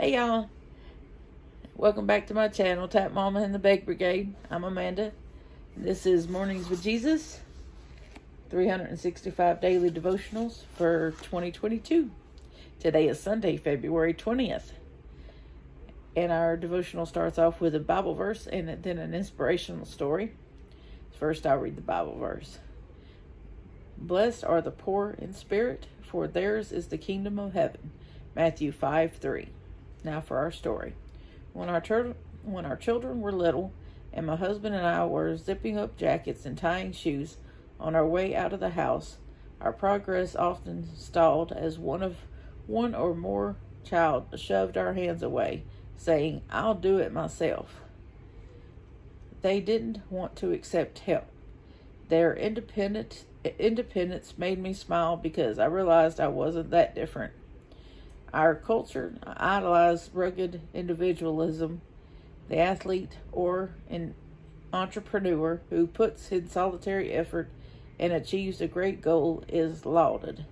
Hey y'all. Welcome back to my channel, Tatmoma and the Beg Brigade. I'm Amanda. This is Mornings with Jesus. 365 daily devotionals for 2022. Today is Sunday, February 20th. And our devotional starts off with a Bible verse and then an inspirational story. First, I'll read the Bible verse. Blessed are the poor in spirit, for theirs is the kingdom of heaven. Matthew 5 3. Now for our story. When our, tur- when our children were little, and my husband and I were zipping up jackets and tying shoes on our way out of the house, our progress often stalled as one of one or more child shoved our hands away, saying, I'll do it myself. They didn't want to accept help. Their independent independence made me smile because I realized I wasn't that different. Our culture idolizes rugged individualism. The athlete or an entrepreneur who puts in solitary effort and achieves a great goal is lauded.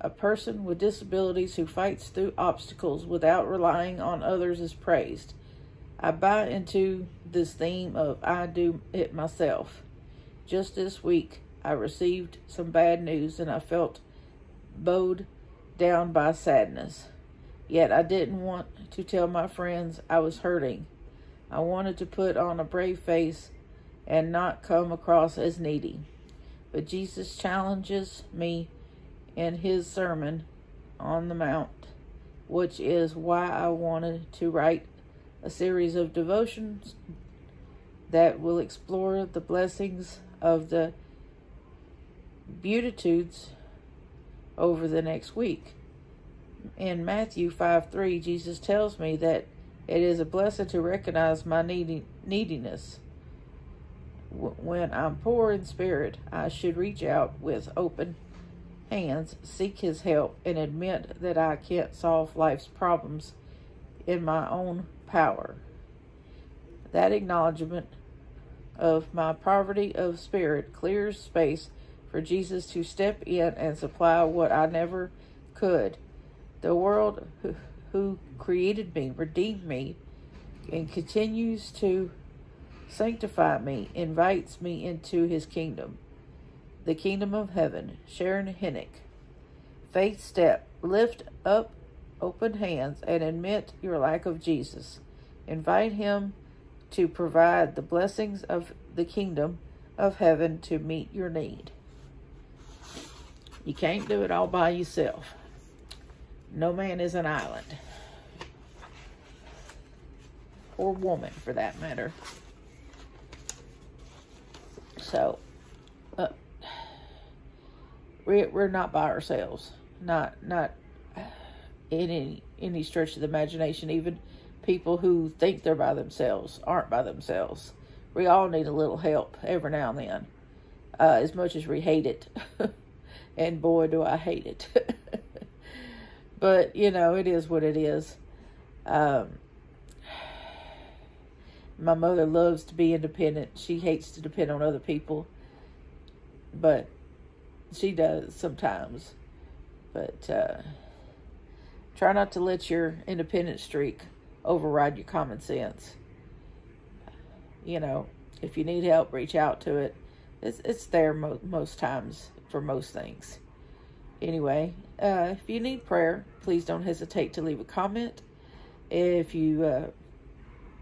A person with disabilities who fights through obstacles without relying on others is praised. I buy into this theme of I do it myself. Just this week, I received some bad news and I felt bowed down by sadness. Yet I didn't want to tell my friends I was hurting. I wanted to put on a brave face and not come across as needy. But Jesus challenges me in his Sermon on the Mount, which is why I wanted to write a series of devotions that will explore the blessings of the Beatitudes over the next week. In Matthew 5 3, Jesus tells me that it is a blessing to recognize my neediness. When I'm poor in spirit, I should reach out with open hands, seek His help, and admit that I can't solve life's problems in my own power. That acknowledgement of my poverty of spirit clears space for Jesus to step in and supply what I never could. The Lord who, who created me, redeemed me, and continues to sanctify me, invites me into his kingdom, the kingdom of heaven. Sharon Hinck. Faith step. Lift up open hands and admit your lack of Jesus. Invite him to provide the blessings of the kingdom of heaven to meet your need. You can't do it all by yourself. No man is an island. Or woman, for that matter. So, uh, we, we're not by ourselves. Not, not in any, any stretch of the imagination. Even people who think they're by themselves aren't by themselves. We all need a little help every now and then. Uh, as much as we hate it. and boy, do I hate it. but, you know, it is what it is. Um, my mother loves to be independent. She hates to depend on other people. But she does sometimes. But uh, try not to let your independent streak override your common sense. You know, if you need help, reach out to it. It's, it's there mo most times for most things. Anyway, uh, if you need prayer, please don't hesitate to leave a comment. If you uh,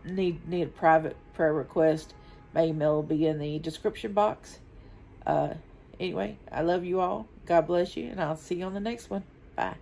need need a private prayer request, my email will be in the description box. Uh, anyway, I love you all. God bless you, and I'll see you on the next one. Bye.